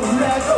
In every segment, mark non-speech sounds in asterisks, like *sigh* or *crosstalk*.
き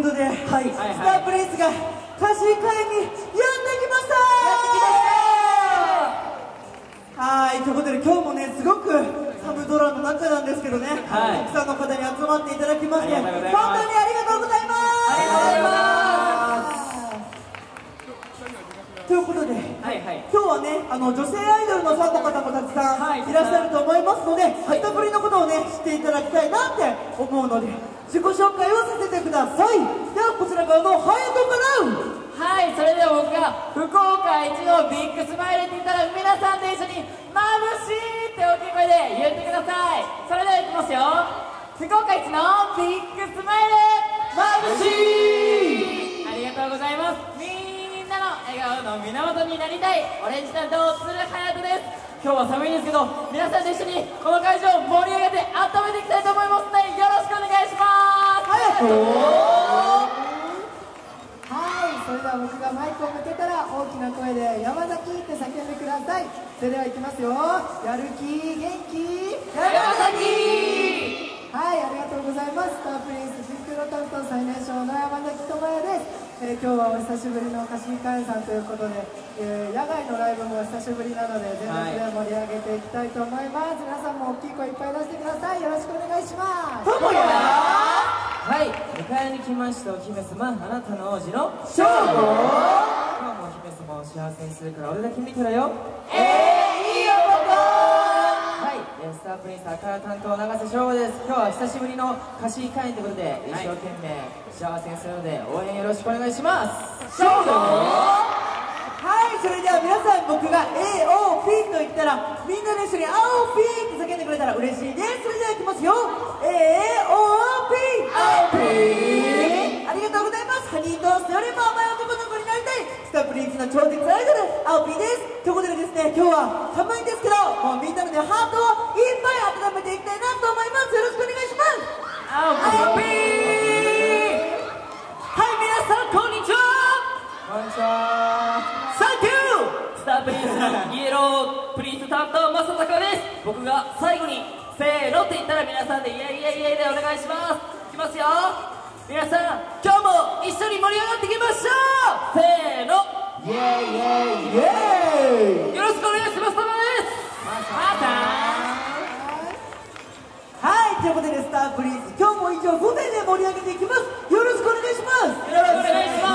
ことで、はい。はいスタープリンスが貸し会にやってきました。はいということで今日もねすごく寒空の中なんですけどね、はい。たくさんの方に集まっていただきまして本当にありがとうございます。ということで、はいはい。今日はねあの女性アイドルのファンの方もたくさんはいいらっしゃると思いますので、はい、たぶりのことをね知っていただきたいなって思うので自己紹介をさせてください。ではこちら側のハヤトからはいそれでは僕が福岡一のビッグスマイルって言ったら皆さんで一緒に「まぶしい!」って大きい声で言ってください。それではいきますよ。福岡一のビッグスマイル。まぶしい。ありがとうございます。みんなの笑顔の源になりたい。オレンジ担当鶴隼人です今日は寒いんですけど皆さんと一緒にこの会場を盛り上げて温めていきたいと思いますのでよろしくお願いします。はいそれでは僕がマイクを向けたら大きな声で「山崎」って叫んでください。それではいきますよ。やる気元気。山崎はいありがとうございます。スタープリンスシンクロ担当最年少の山崎智也です、えー今日はお久しぶりの歌詞会さんということで、えー野外のライブも久しぶりなので全力で盛り上げていきたいと思います、皆さんも大きい声いっぱい出してください。よろしくお願いします。はい、迎えに来ましたお姫様、あなたの王子の翔吾。今日もお姫様を幸せにするから俺だけ見てろよ。えー、えースタープリンス赤担当永瀬翔吾です。今日は久しぶりの貸し会員ということで一生懸命幸せにするので応援よろしくお願いします。翔吾はいそれでは皆さん僕が AOP と言ったらみんなで一緒に AOP って叫んでくれたら嬉しいです。それではいきますよ。AOP ありがとうございます。ハニートーストよりも甘いなりたい。スタープリンスの超絶アイドル 青P です。ということでですね今日は寒いんですけどもうみんなのねハートをいっぱい温めていきたいなと思います。よろしくお願いします。青 P はい、皆さんこんにちは。こんにちは。サンキュー。スタープリンスのイエロープリンス担当正隆です。僕が最後にせーのって言ったら皆さんでイエイイエイイエイでお願いします。いきますよ。皆さん今日も一緒に盛り上がっていきましょう。せーの。イエイイエイイエイよろしくお願いします。ですまたはい、ということでスタープリンス今日も以上5名で盛り上げていきます。よろしくお願いします。よろしくお願いしま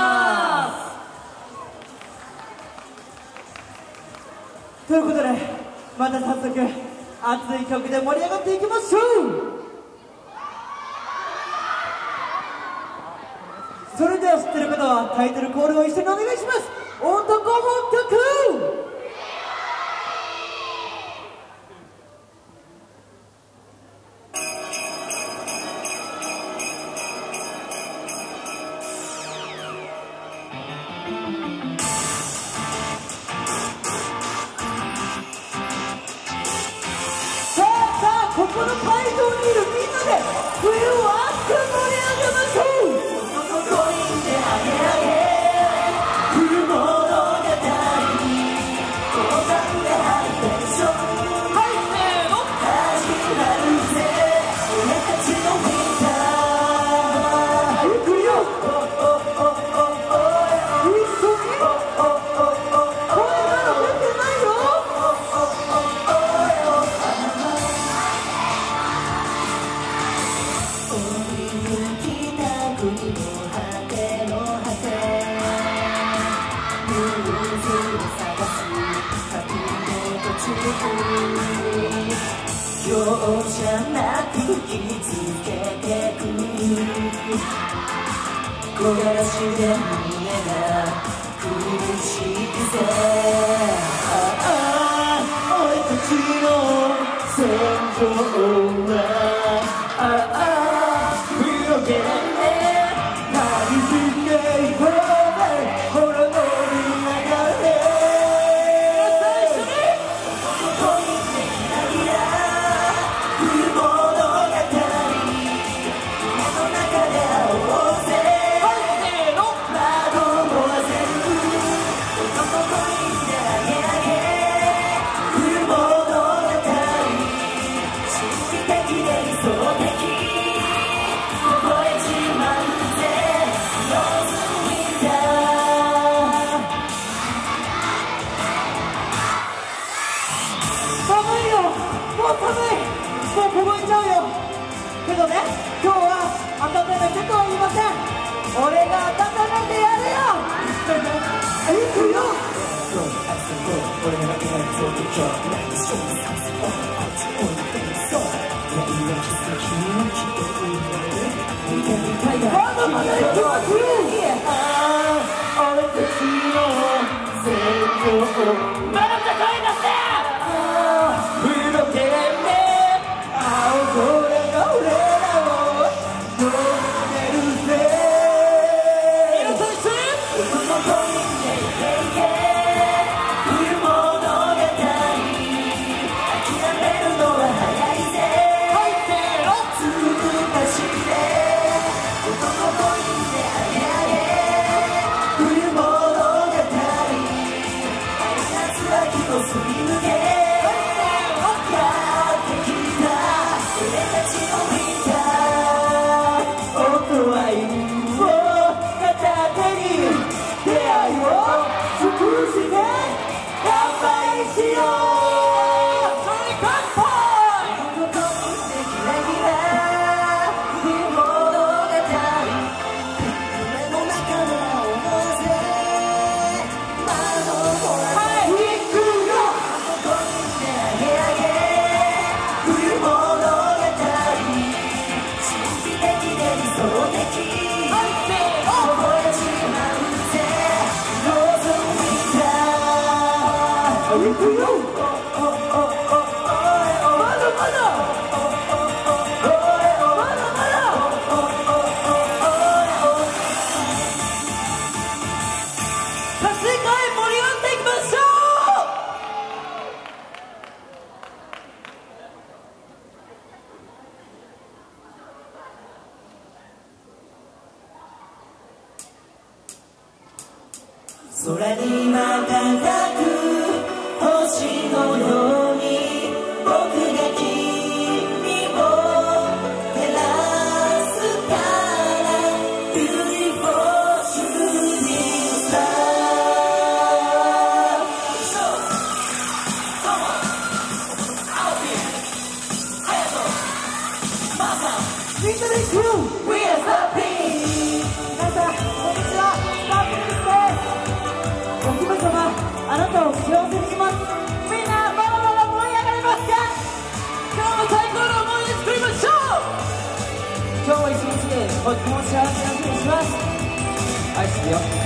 ということでまた早速熱い曲で盛り上がっていきましょうそれでは知ってる方はタイトルコールを一緒にお願いします。男本曲容赦なく気づけてく木枯らしで胸が苦しくてああ俺たちの戦場はどね今日は温めてとは言いません。俺が温めてやるよ。行くよ。俺がいだって。空に瞬く星のよう Gäste und Mutter, was.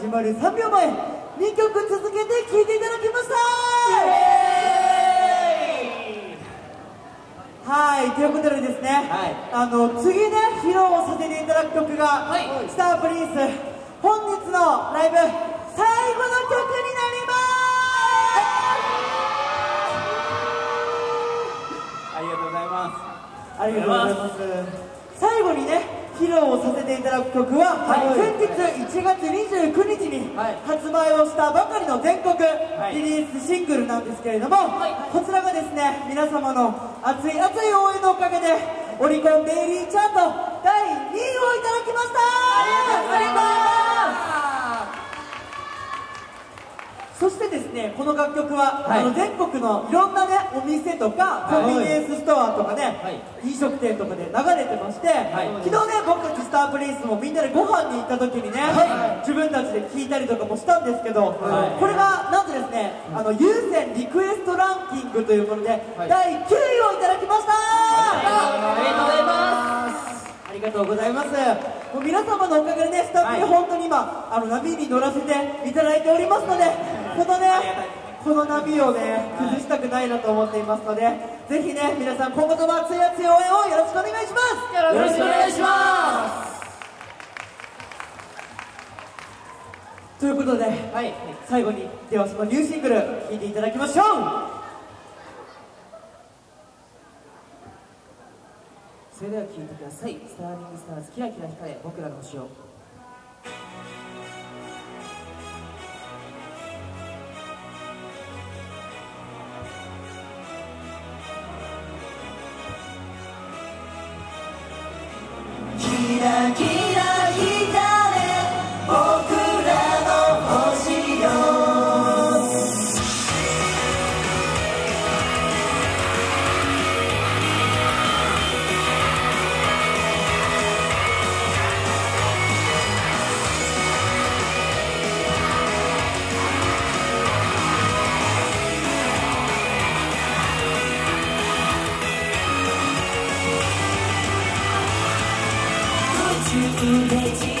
始まる3秒前」2曲続けて聴いていただきました。はいということでですね、はい。あの次ね披露させていただく曲が、はい。スタープリンス本日のライブ最後の曲になります。ありがとうございます。ありがとうございます。最後にね披露をさせていただく曲は、はい。先日1月29日にはい。発売をしたばかりの全国い。リリースシングルなんですけれども、こちらがですね皆様の熱い熱い応援のおかげでオリコンデイリーチャート第2位をいただきました。ありがとうございますそしてですねこの楽曲は、はい。あの全国のいろんなねお店とかコンビニエンスストアとかね、はい。飲食店とかで流れてまして、い。昨日ね僕たちスタープリンスもみんなでご飯に行った時にね、自分たちで聞いたりとかもしたんですけど、はい。これがなんとですね、あの優先リクエストランキングというもので、はい。第9位をいただきました。ありがとうございます。ありがとうございます。もう皆様のおかげでね、スタッフに本当に今、あの波に乗らせていただいておりますので、このね、この波をね、崩したくないなと思っていますので、ぜひね、皆さん今後とも熱い熱い応援をよろしくお願いします。よろしくお願いしますということで、はい最後に、ではそのニューシングル、聴いていただきましょう。それでは聴いてください。スターリングスターズキラキラ光れ僕らの星を。Ooh,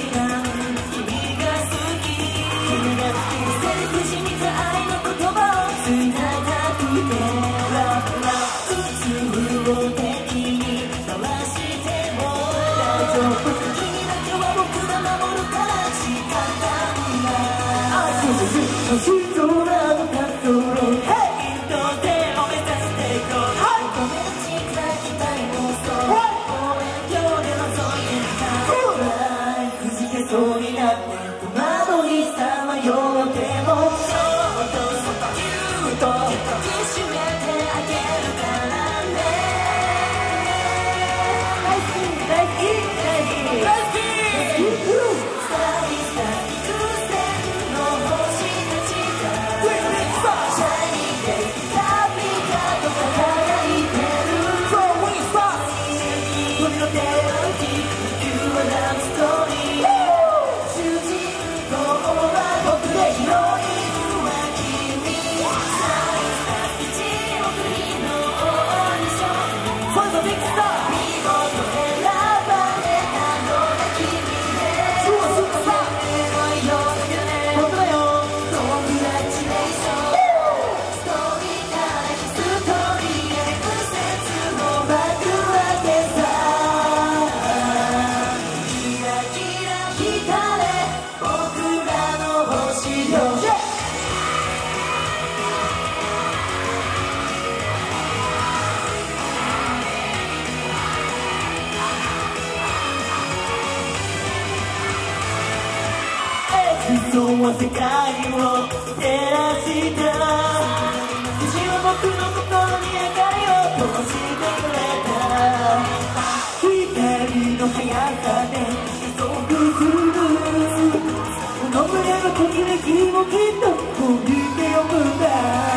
めきもきっとこびておくんだ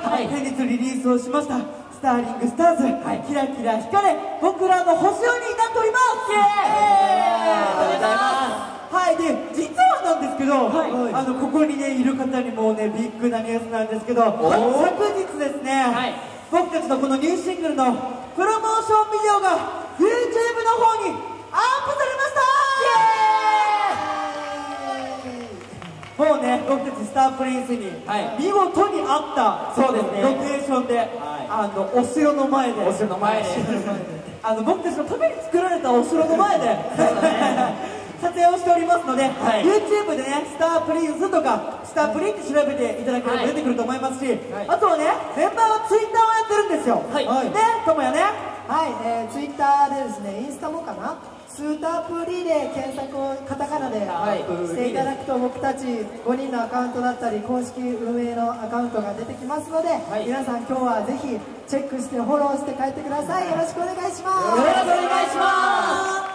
はい。先日リリースをしました「スターリングスターズ、キラキラ光れ僕らの星よ」になっております。イエーイ。ありがとうございまはい。で実はなんですけど、あのここにねいる方にもねビッグなニュースなんですけど昨日ですね、はい。僕たちのこのニューシングルのプロモーションビデオが YouTube の方にもうね僕たちスタープリンスにはい。見事に合ったそうですね。ロケーションで、あのお城の前で。お城の前で。あの僕たちのために作られたお城の前で *laughs* 撮影をしておりますので、い。YouTube でね、スタープリンスとか、スタープリンって調べていただければはい。出てくると思いますし、い。あとはね、メンバーは Twitter をやってるんですよ。はい。ね、ともやね。はい、えー、ツイッターでですね、インスタもかな、スータープリで検索をカタカナではいしていただくと、僕たち5人のアカウントだったり、公式運営のアカウントが出てきますので、い。皆さん、今日はぜひチェックして、フォローして帰ってください。よろしくお願いします。よろしくお願いしま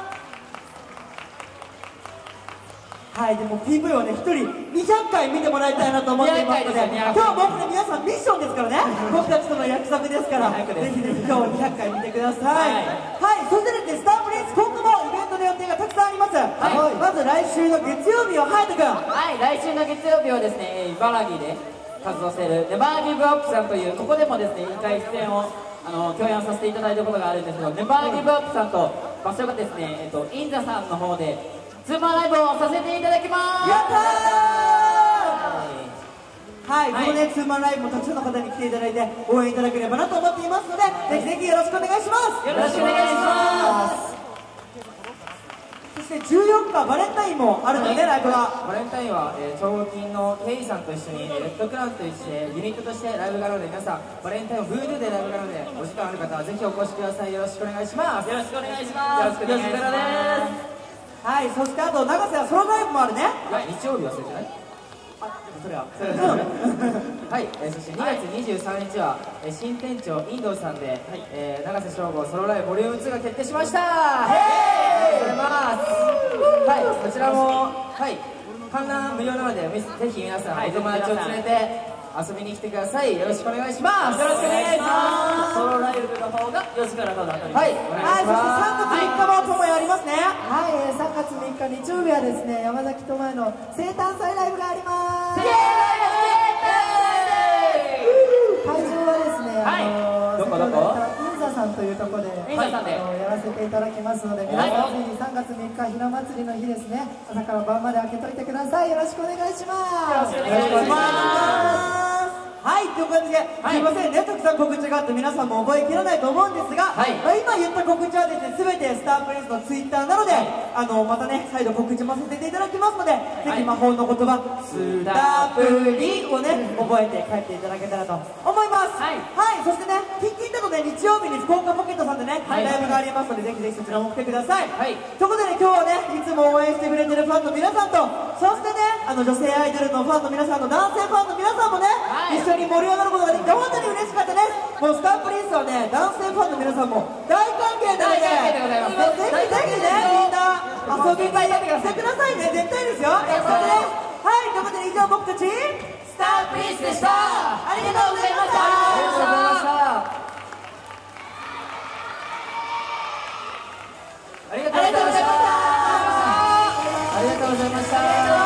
はい、でも PV をね、一人200回見てもらいたいなと思っていますので、200回ですよ今日僕ね、皆さんミッションですからね、僕たちとの約束ですから、ぜ200ですひぜひ今日200回見てください。ははい。い、そしてですね、スタープリンス、定がたくさんあります。はい、まず来週の月曜日は、ハヤト君。はい、来週の月曜日はですね、えー茨城で活動しているネバーギブアップさんという、ここでもですね、一回出演をあの共演させていただいたことがあるんですけど、ネバーギブアップさんと場所がですね、えっと、インザさんの方で、ツーマンライブをさせていただきます。やったー！はい、はい。このね、ツーマンライブもたくさんの方に来ていただいて応援いただければなと思っていますので、ぜひぜひよろしくお願いします。よろしくお願いします。そして14日バレンタインもあるので、ライブがバレンタインは、えー、超合金のケイさんと一緒に、えーレッドクラウンと一緒にユニットとしてライブがあるので皆さんバレンタインをブードゥーでライブがあるのでお時間ある方はぜひお越しください。よろしくお願いします。よろしくお願いします。よろしくお願いします。はい、そしてあと長瀬はソロライブもあるね。はい。日曜日忘れてない？それは。はい、えーそして2月23日は、えー新店長インドさんで、えー永瀬翔吾ソロライブボリューム2が決定しましたありがとうございます。はいこちらもはい観覧無料なのでみぜひ皆さん、はいお友達を連れて遊びに来てください。よろしくお願いします。よろしくお願いします。ソロライブの方が4時からとなっておりますはいはいそして3月3日もともやりますね。はい、えー3月3日日曜日はですね、山崎智也の生誕祭ライブがあります。会場はですね、はいあのどこどこ？さんというところで、インザさんであのやらせていただきますので、皆さんぜひ3月3日ひな祭りの日ですね、朝から晩まで開けといてください。よろしくお願いします。よろしくお願いします。はい、という感じで、すいませんね、たくさん告知があって皆さんも覚えきらないと思うんですが、はい。まあ今言った告知はですね、すべてスタープリンスのツイッターなので、あの、またね、再度告知もさせていただきますので、ぜひ魔法の言葉、スタープリをね、覚えて帰っていただけたらと思います。はい。そしてね、日曜日に福岡ポケットさんでね、はい。ライブがありますので、ぜひぜひそちらも来てください。はい。ということでね、今日はね、いつも応援してくれてるファンの皆さんと、そしてね、あの女性アイドルのファンの皆さんと男性ファンの皆さんもね、はい。一緒に盛り上がることができて本当に嬉しかったです。もうスタープリンスはね男性ファンの皆さんも大歓迎なのでぜひぜひねみんな遊びに来てくださいね。絶対ですよ。約束です。はい。ということで以上僕たちスタープリンスでした。ありがとうございましたありがとうございました。ありがとうございました。